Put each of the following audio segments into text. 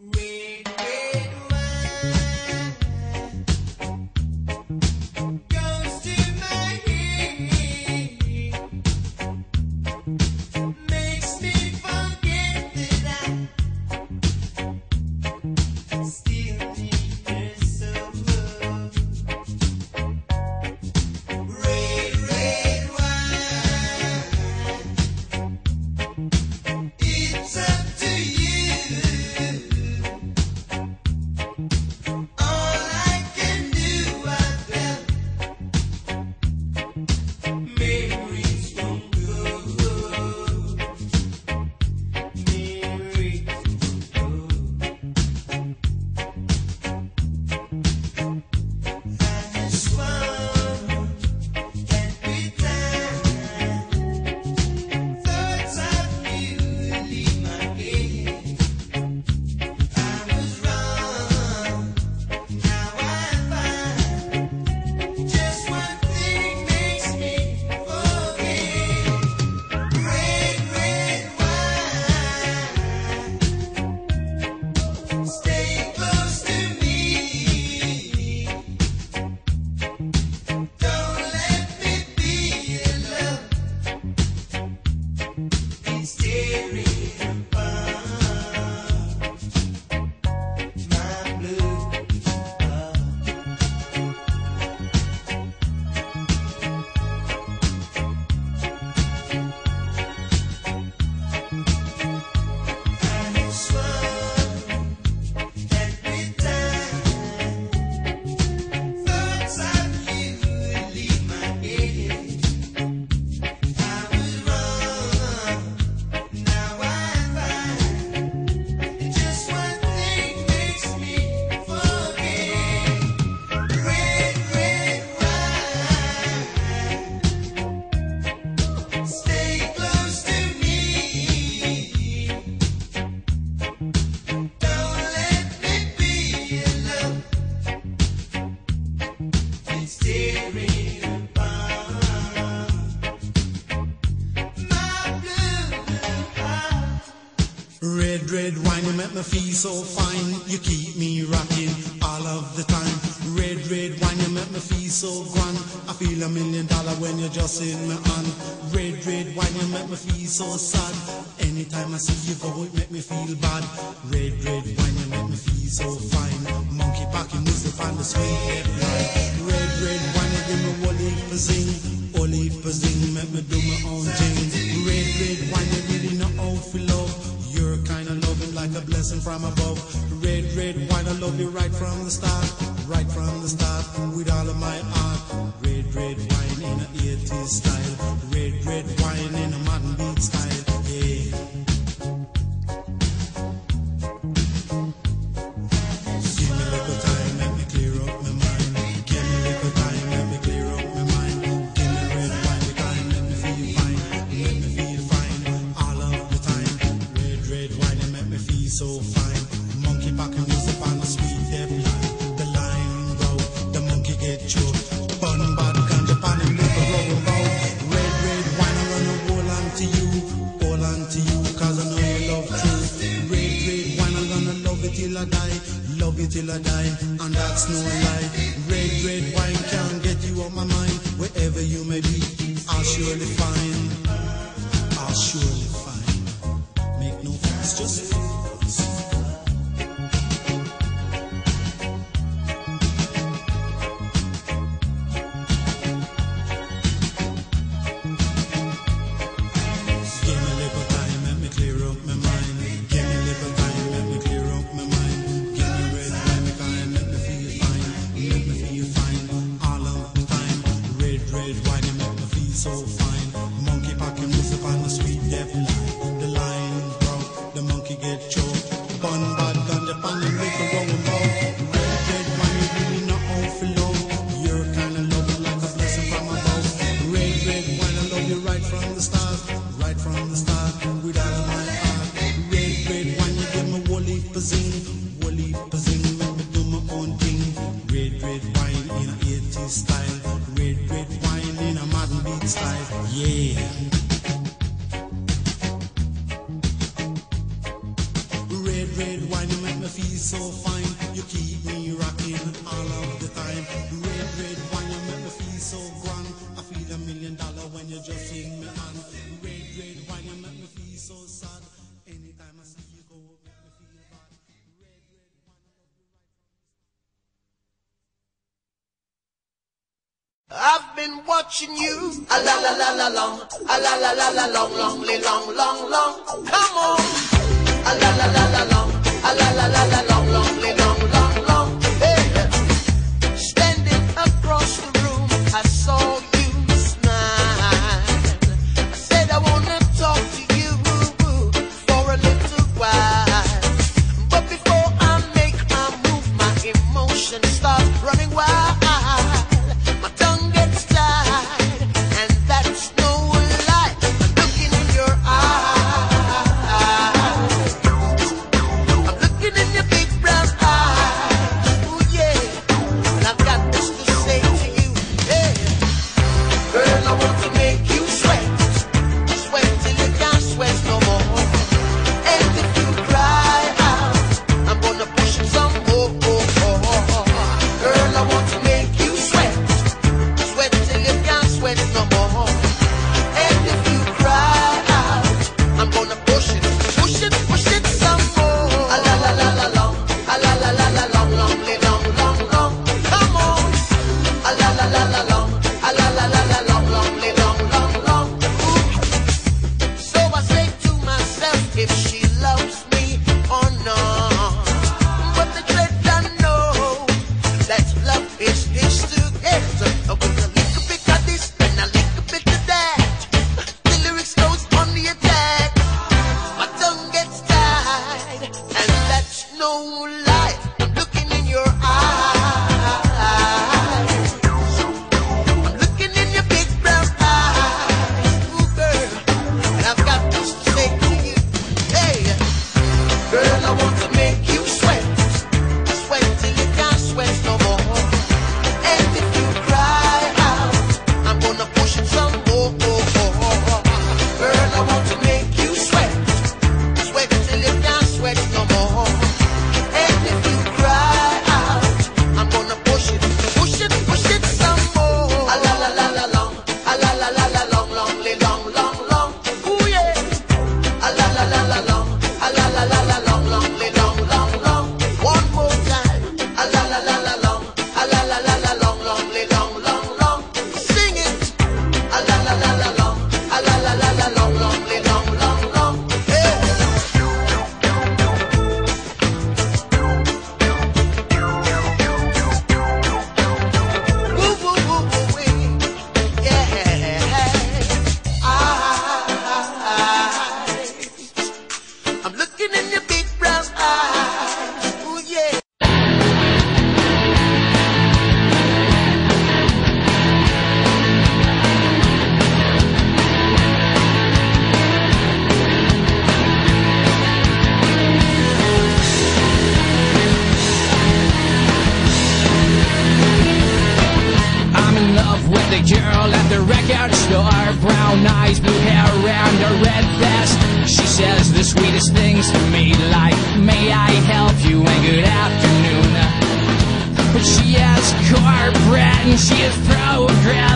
me Red, wine, you make me feel so grand. I feel a million dollar when you're just in my hand. Red, red wine, you make me feel so sad. Anytime I see you go, it make me feel bad. Red, red wine, you make me feel so fine. Monkey packing music on the sweet line. Red, red wine, you give me whole heap of zing. Whole heap zing, make me do my own thing. Red, red wine, you really know how to love. You're kind of loving like a blessing from above. Red, red wine, I love you right from the start. Right from the start, with all of my heart. Red, red wine in a 80s style. Red, red wine in a modern beat style. I die, and that's no lie. Red, red wine can't get you off my mind, wherever you may be, I'll surely find, I'll surely yeah. Red, red wine, you make me feel so fine. been watching you. A la la la la long, a la la la la long, longly long, long, long. Come on. A la la la la long, a la la la la long, longly. long.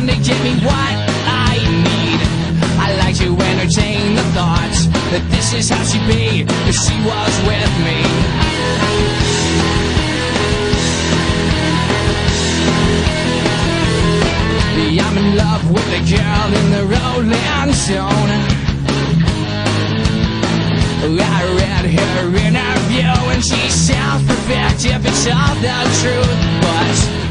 time to give me what I need. I like to entertain the thoughts that this is how she'd be if she was with me. I'm in love with a girl in the rolling Stone. I read her interview and she sounds perfect if it's all the truth, but.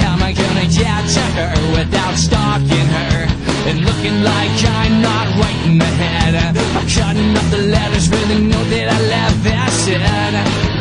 How am I gonna get to her without stalking her? And looking like I'm not right in the head. I'm cutting up the letters, really know that I left that said.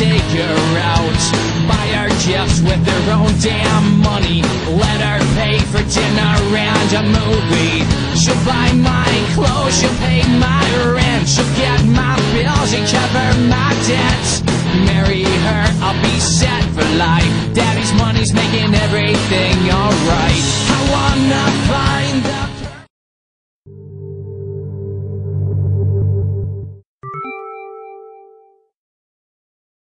Take her out. Buy her gifts with their own damn money. Let her pay for dinner and a movie. She'll buy my clothes, she'll pay my